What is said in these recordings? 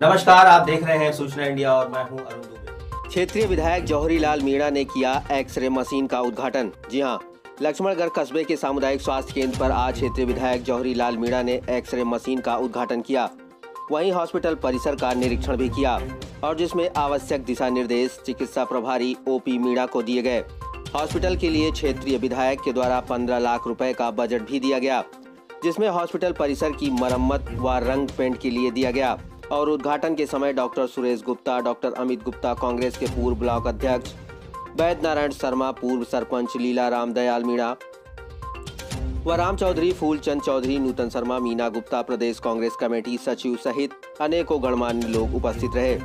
नमस्कार, आप देख रहे हैं सूचना इंडिया और मैं हूँ अरुण दुबे। क्षेत्रीय विधायक जौहरी लाल मीणा ने किया एक्सरे मशीन का उद्घाटन। जी हाँ, लक्ष्मणगढ़ कस्बे के सामुदायिक स्वास्थ्य केंद्र पर आज क्षेत्रीय विधायक जौहरी लाल मीणा ने एक्सरे मशीन का उद्घाटन किया। वहीं हॉस्पिटल परिसर का निरीक्षण भी किया और जिसमें आवश्यक दिशा निर्देश चिकित्सा प्रभारी ओपी मीणा को दिए गए। हॉस्पिटल के लिए क्षेत्रीय विधायक के द्वारा 15 लाख रुपए का बजट भी दिया गया, जिसमें हॉस्पिटल परिसर की मरम्मत व रंग पेंट के लिए दिया गया। और उद्घाटन के समय डॉक्टर सुरेश गुप्ता, डॉक्टर अमित गुप्ता, कांग्रेस के पूर्व ब्लॉक अध्यक्ष वैद नारायण शर्मा, पूर्व सरपंच लीला राम दयाल मीणा व राम चौधरी फूलचंद चौधरी, नूतन शर्मा, मीना गुप्ता, प्रदेश कांग्रेस कमेटी सचिव सहित अनेकों गणमान्य लोग उपस्थित रहे।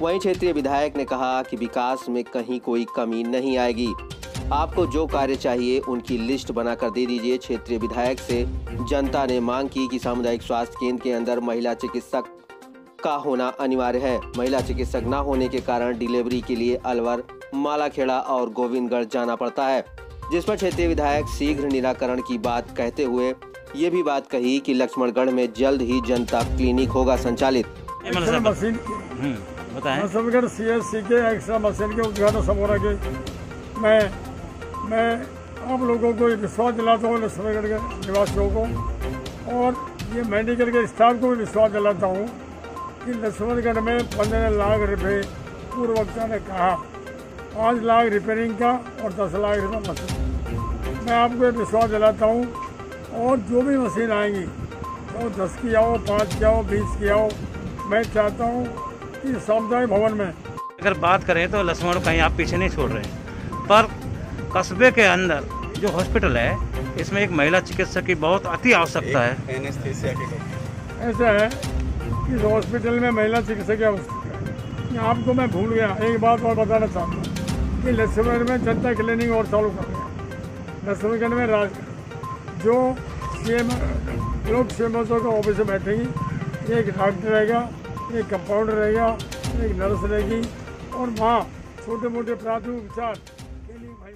वहीं क्षेत्रीय विधायक ने कहा कि विकास में कहीं कोई कमी नहीं आएगी। आपको जो कार्य चाहिए, उनकी लिस्ट बनाकर दे दीजिए। क्षेत्रीय विधायक से जनता ने मांग की कि सामुदायिक स्वास्थ्य केंद्र के अंदर महिला चिकित्सक का होना अनिवार्य है। महिला चिकित्सक न होने के कारण डिलीवरी के लिए अलवर मालाखेड़ा और गोविंदगढ़ जाना पड़ता है जिस पर क्षेत्रीय विधायक शीघ्र निराकरण की बात कहते हुए ये भी बात कही कि लक्ष्मणगढ़ में जल्द ही जनता क्लिनिक होगा संचालित। मशीन हम्म, बताएँ। सी एस सी के एक्सरे मशीन के उद्घाटन समारोह के मैं मैं आप लोगों को ये विश्वास दिलाता हूँ लक्ष्मणगढ़ के निवासियों को और ये मेडिकल के स्टाफ को भी विश्वास दिलाता हूँ। कि लक्ष्मणगढ़ में पंद्रह लाख रुपए पूर्व वक्ता ने कहा। पाँच लाख रिपेयरिंग का और दस लाख रुपये मशीन। मैं आपको ये विश्वास दिलाता हूँ और जो भी मशीन आएँगी तो दस की आओ पाँच की आओ बीस की आओ मैं चाहता हूँ कि सामुदायिक भवन में अगर बात करें तो लक्ष्मण को कहीं आप पीछे नहीं छोड़ रहे। हैं पर कस्बे के अंदर जो हॉस्पिटल है इसमें एक महिला चिकित्सक की बहुत अति आवश्यकता है। ऐसा है कि इस हॉस्पिटल में महिला चिकित्सक की आवश्यकता है? आपको मैं भूल गया। एक बात और बताना चाहता हूँ कि लक्ष्मण में जनता क्लिनिक और चालू कर दिया। लक्ष्मणगढ़ में राज जो सी एम लोग सी एम का ऑफ़िस में बैठेंगी, एक डॉक्टर रहेगा, एक कंपाउंडर रहेगा, एक नर्स रहेगी, और वहाँ छोटे मोटे प्राथमिक उपचार के लिए भाई